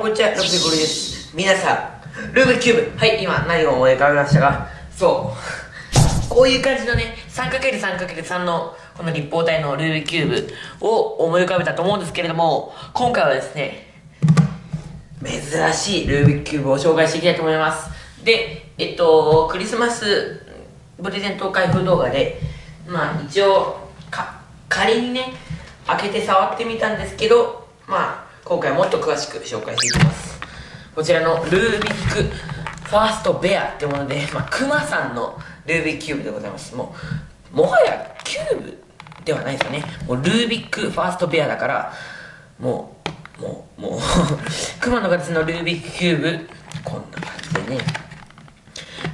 こんにちは、ルービックです。皆さん、ルービックキューブ。はい、今何を思い浮かべましたか？そう。こういう感じのね、3×3×3 のこの立方体のルービックキューブを思い浮かべたと思うんですけれども、今回はですね、珍しいルービックキューブを紹介していきたいと思います。で、えっと、クリスマスプレゼント開封動画で、まあ一応、か、仮にね、開けて触ってみたんですけど、まあ、今回もっと詳しく紹介していきます。こちらのルービックファーストベアってもので、まあ、クマさんのルービックキューブでございます。もう、もはやキューブではないですよね。もうルービックファーストベアだから、もう、もう、もう、クマの形のルービックキューブ、こんな感じでね。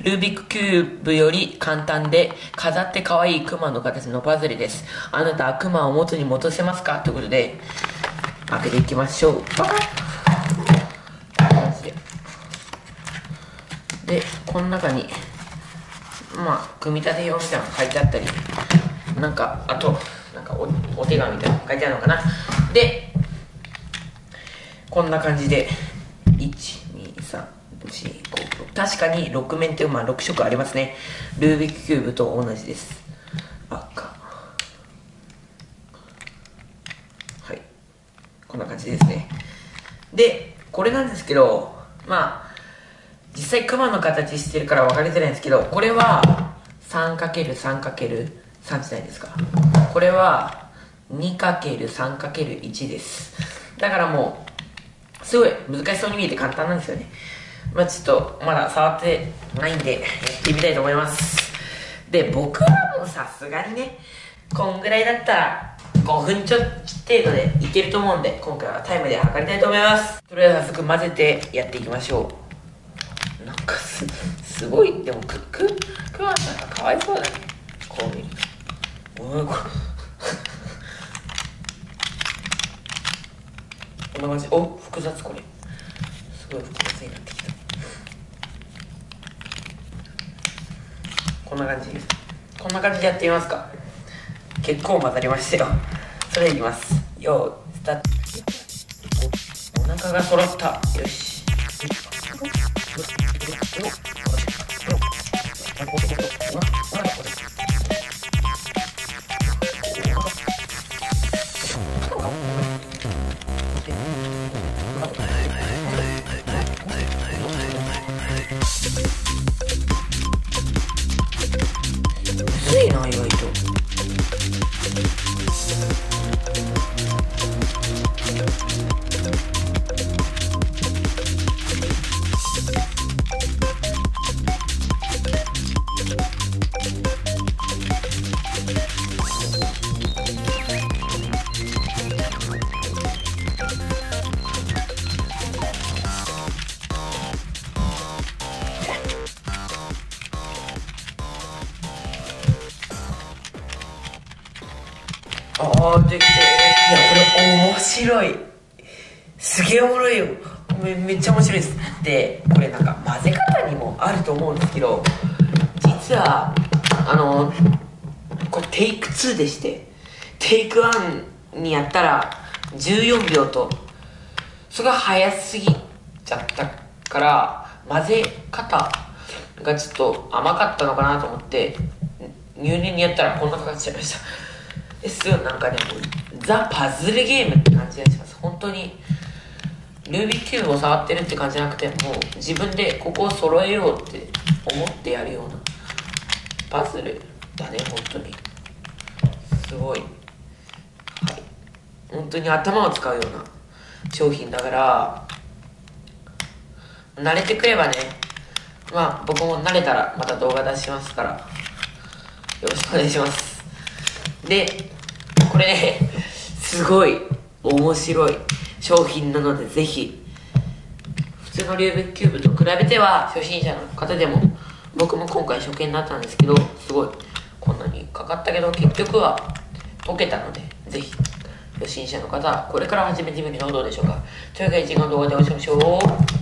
ルービックキューブより簡単で飾って可愛いクマの形のパズルです。あなたはクマを元に戻せますか？ということで、開けていきましょう。パカッで、この中に、まあ、組み立て用みたいなの書いてあったり、なんか、あと、なんかおお手紙みたいなの書いてあるのかな。で、こんな感じで、1、2、3、4、5、6確かに6面って、まあ6色ありますね。ルービックキューブと同じです。赤。はい。ですね。で、これなんですけど、まあ、実際クマの形してるから分かりづらいんですけど、これは 3×3×3 じゃないですか。これは 2×3×1 です。だからもう、すごい難しそうに見えて簡単なんですよね。まあちょっと、まだ触ってないんで、やってみたいと思います。で、僕はもうさすがにね、こんぐらいだったら、5分ちょっ程度でいけると思うんで、今回はタイムで測りたいと思います。それでは早速混ぜてやっていきましょう。なんかす、すごい、でもく、く、くまさんがかわいそうだね。こう見ると。おい、こ こんな感じ。お、複雑これ。すごい複雑になってきた。こんな感じです。こんな感じでやってみますか。結構混ざりましたよ。それでいきます。よー、スタート。おお腹が揃った。よし。いな、意外と。ああ、できて。いや、これ面白い。すげえおもろいよ。めめっちゃ面白いです。で、これなんか混ぜ方にもあると思うんですけど、実は、あの、これテイク2でして、テイク1にやったら14秒と、それが早すぎちゃったから、混ぜ方がちょっと甘かったのかなと思って、入念にやったらこんな形になりました。ですよなんかねザ・パズルゲームって感じがします。本当にルービックキューブを触ってるって感じじゃなくてもう自分でここを揃えようって思ってやるようなパズルだね本当に。すごい。はい。本当に頭を使うような商品だから慣れてくればねまあ僕も慣れたらまた動画出しますからよろしくお願いします。で、これ、すごい面白い商品なので、ぜひ、普通のルービックキューブと比べては、初心者の方でも、僕も今回初見だったんですけど、すごい、こんなにかかったけど、結局は解けたので、ぜひ、初心者の方、これから始めてみるのはどうでしょうか。というわけで、次の動画でお会いしましょう。